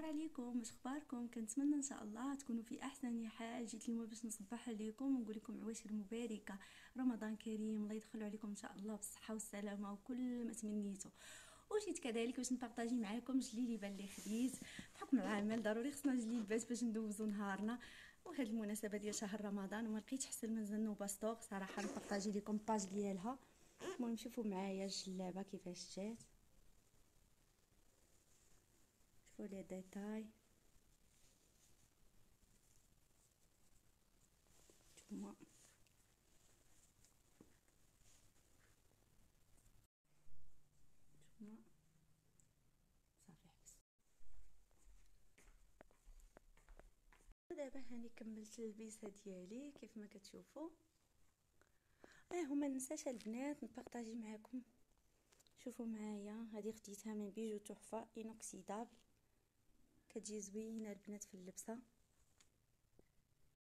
النور عليكم واش أخباركم؟ كنتمنى إن شاء الله تكونوا في أحسن حال. جيت اليوم باش نصبح عليكم ونقول لكم عواشر مباركه رمضان كريم الله يدخلوا عليكم إن شاء الله بالصحة والسلامة وكل ما تمنيتوا وجيت كذلك باش نبارطاجي معكم جليليبه اللي خديت بحكم العمل ضروري خصنا جليبات باش ندوزو نهارنا. وهاد المناسبة ديال شهر رمضان وما لقيتش حسن من Zanouba Store صراحة نبارطاجي لكم page ديالها. المهم شوفوا معايا الجلابة كيفاش جات. شوفوا لي ديتاي نتوما صافي حبس دابا هاني كملت البيسه ديالي كيف ما كتشوفوا. آه وما ننساش البنات نبارطاجي معكم شوفوا معايا هذه خديتها من بيجو تحفه انوكسيدابل كتجي زوينه البنات في اللبسة.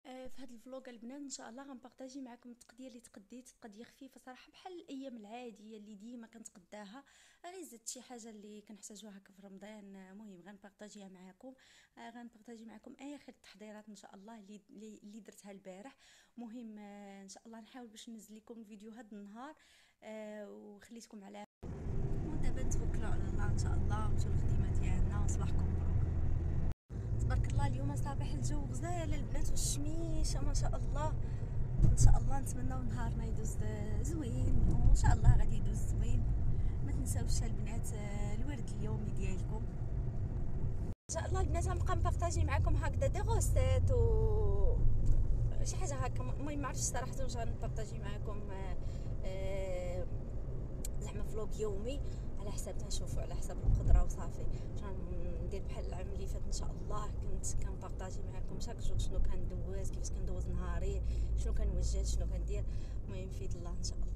آه في هذا الفلوق البنات إن شاء الله غنبارطاجي معكم التقدية اللي تقديت تقديه خفيفة صراحة بحال الأيام العادية اللي ديما كنتقداها. غير زدت شي حاجة اللي كنحتاجوها هكا في رمضان مهم غنبارطاجيها معكم آه غنبارطاجي معكم آخر التحضيرات إن شاء الله اللي اللي درتها البارح. مهم آه إن شاء الله نحاول باش ننزل لكم فيديو هذا النهار آه وخليتكم على ودابا نتوكلوا على الله إن شاء الله ونمشيو للخدمه ديالنا وصباحكم. اليوم صباح الجو غزال البنات والشميشه ما شاء الله. إن شاء الله نتمناو نهارنا يدوز زوين وإن شاء الله غادي يدوز زوين. ما تنساوش البنات الورد اليومي ديالكم. إن شاء الله البنات غنبقى نبارطاجي معكم هكذا دي غوسيت و شي حاجة هكا. المهم ما عرفتش صراحة واش غنبارطاجي معكم آه، زعما vlog يومي. على حساب نشوفوا على حساب القدرة وصافي. ندير بحال العام اللي فات إن شاء الله. كنت كنبارطاجي معكم chaque jour شنو كندوز كيفاش كندوز نهاري شنو كنوجد شنو كندير. المهم في الله إن شاء الله.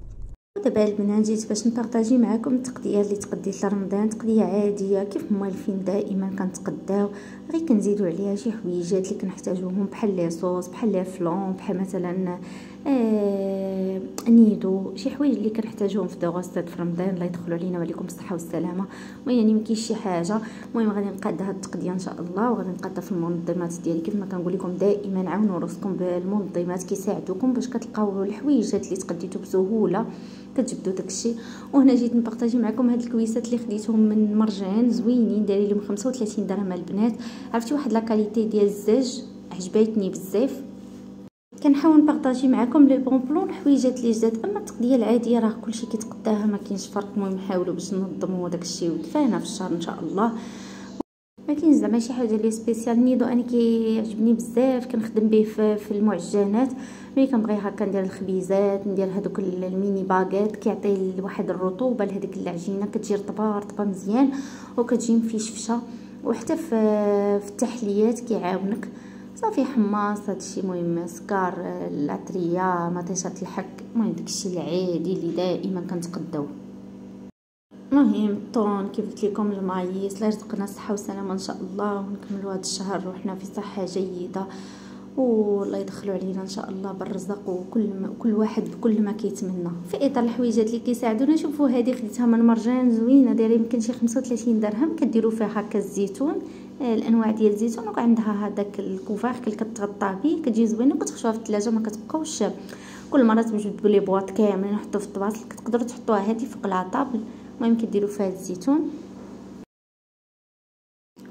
دابا البنات جيت باش نبارطاجي معكم التقديه اللي تقديت لرمضان تقديه عادية كيف موالفين دائما كنتقداو؟ غير كنزيدوا عليها شي حويجات اللي كنحتاجوهم بحال لي صوص بحال لي فلون بحال مثلا آه نيدو شي حوايج اللي كنحتاجوهم في دوغوستات في رمضان الله يدخلوا علينا وعليكم بالصحه والسلامة. يعني ما كاينش شي حاجة. المهم غادي نقاد هاد التقديه إن شاء الله وغادي نقادها في المنظمات ديالي. كيف ما كنقول لكم دائما عاونوا راسكم بالمنظمات كيساعدوكم باش كتلقاو الحويجات اللي تقديتو بسهولة كتجبدوا داكشي. وهنا جيت نبارطاجي معكم هاد الكويسات اللي خديتهم من مرجان زوينين دايرين لهم 35 درهم البنات. عرفتي واحد la qualité ديال الزاج عجباتني بزاف. كنحاول نبارطاجي معكم les bons plans حويجات لي جداد أما التقديه العادية راه كلشي كيتقداها ما كاينش فرق المهم نحاولوا باش ننظموا داكشي وكفانا في الشهر إن شاء الله. ما كاينش زعما شي حاجة اللي spécial Nido أنا كيعجبني بزاف كنخدم به في المعجنات. ملي كنبغي هكا ندير الخبيزات ندير هذوك ال mini baguettes كيعطي واحد الرطوبة لهذيك العجينة كتجي رطبة رطبة مزيان وكتجي مفيشفشة. وحتى في التحليات كيعاونك. صافي حماص هادشي مهم سكر العطريه مطيشه الحك المهم داكشي العادي اللي دائما كنتقداو. المهم الطون كيف قلت لكم المايس لا يرزقنا الصحة والسلامة إن شاء الله ونكملوا هذا الشهر روحنا في صحة جيدة. والله يدخلوا علينا إن شاء الله بالرزق وكل ما كل واحد بكل ما كيتمنى. في إطار الحويجات اللي كيساعدونا شوفوا هذه خديتها من مرجان زوينة دايرة يمكن شي 35 درهم كديروا فيها هكا الزيتون. الأنواع ديال الزيتون وعندها هذاك ال couvert اللي كتغطى به كتجي زوينة وكتخشوها في الثلاجة ما كتبقاوش كل مرة تجبدوا les boîtes كاملين نحطوا في الطباص كتقدروا تحطوها هذه فوق la table المهم كديروا فيها الزيتون.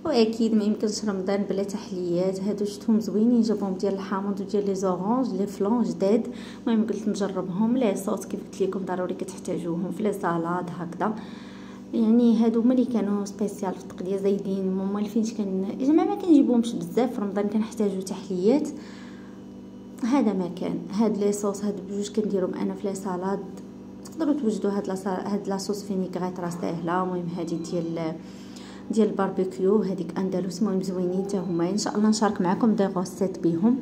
وأكيد ما يمكنش رمضان بلا تحليات هادو شفتهم زوينين جابهم ديال الحامض وديال les oranges les flans جداد. المهم قلت نجربهم les sauces كيف قلت لكم ضروري كتحتاجوهم في les salades هكذا. يعني هادو هما اللي كانوا spécial في التقديه زايدين موالفينش كان جماعة ما كنجيبوهمش بزاف في رمضان كنحتاجو تحليات هذا ما كان. هاد les sauces هاد بجوج كنديرهم أنا في les salades. تقدروا توجدوا هاد هاد la sauce vinaigrette راه ساهلة. المهم هادي ديال ديال الباربيكيو هذيك andalouse المهم زوينين حتى هما. إن شاء الله نشارك معكم des recettes بهم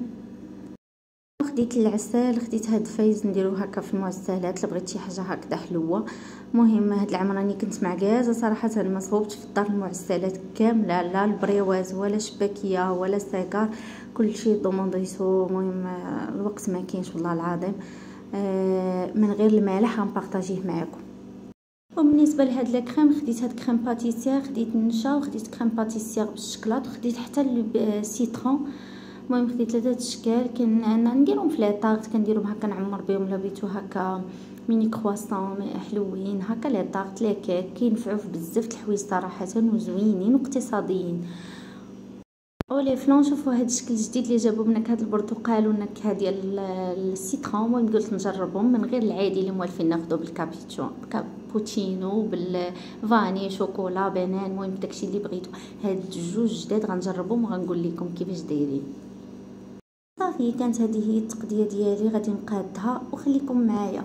خديت العسل خديت هاد فايز نديرو هكا في المعسلات الا بغيت شي حاجة هكذا حلوة. المهم هاد العام راني كنت معكازه صراحة ما صوبتش في الدار المعسلات كاملة لا البريواز ولا شباكيه ولا سكر كلشي demandé تو المهم الوقت ما كاينش والله العظيم. آه من غير المالح غن partager ه معكم وبالنسبة لهاد la crème خديت هاد crème pâtissière خديت النشا وخديت crème pâtissière بالشكلاط وخديت حتى ال citron المهم خديت ثلاثة اشكال كان نديرهم في la tarte كنديرهم هكا نعمر بهم لا بيتو هكا mini croissants حلوين هكا les tartes les cakes كينفعوا في بزاف د الحوايج صراحة وزوينين واقتصاديين. و les flans شوفوا هاد الشكل الجديد اللي جابوا بنكهه البرتقال والنكهه ديال ال citron المهم قلت نجربهم من غير العادي اللي موالفين ناخذو بالكابيتشو كابوتشينو بال vanille chocolat banane المهم داكشي اللي بغيتو. هاد جوج جداد غنجربهم وغنقول لكم كيفاش دايرين. صافي كانت هذه هي التقديه ديالي غادي نقادها وخليكم معايا.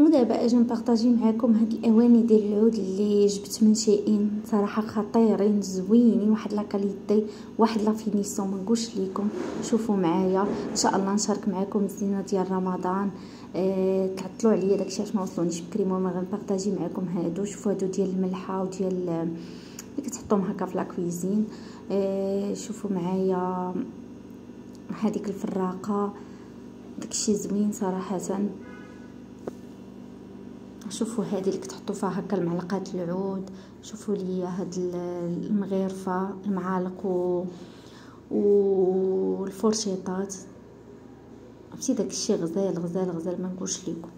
ودابا أجي ن partager معاكم هاد الأواني ديال العود اللي جبت من Shein. صراحة خطيرين زوينين. واحد la qualité واحد la finition ما نقولش لكم شوفوا معايا. إن شاء الله نشارك معاكم الزينه ديال رمضان. آه تعطلوا عليا داكشي علاش ما وصلونيش بكري. المهم غن partager معاكم هادو. شوفوا هادو ديال الملحة وديال اللي كتحطوهم هكا في لاكويزين آه شوفوا معايا. هذيك الفراقة داكشي زوين صراحة. شوفوا هذه اللي كتحطوا فيها هكا المعلقات العود شوفوا لي هاد المغيرفة المعالق و والفرشيطات. عرفتي داك الشيء غزال غزال غزال ما نقولش لكم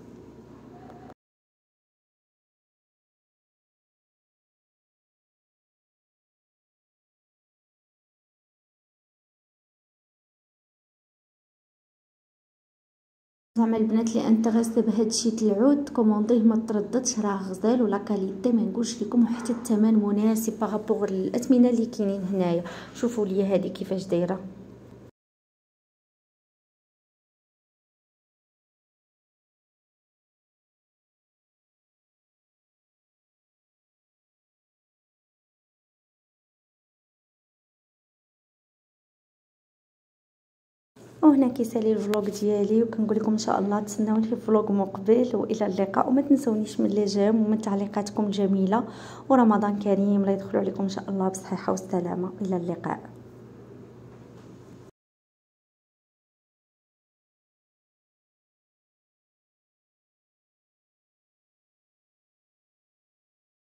زعما البنات اللي intéressées بهذا الشيء العود commander ما ترددش راه غزال و la qualité ما نقولش لكم وحتى الثمن مناسب par rapport الاثمنه اللي كاينين هنايا. شوفوا لي هذه كيفاش دايرة. وهنا كيسالي الفلوق ديالي وكنقول لكم إن شاء الله تسناوني في فلوق مقبل وإلى اللقاء وما تنسونيش من لي جيم ومن تعليقاتكم الجميله ورمضان كريم لا يدخلوا عليكم إن شاء الله بصحة والسلامه إلى اللقاء.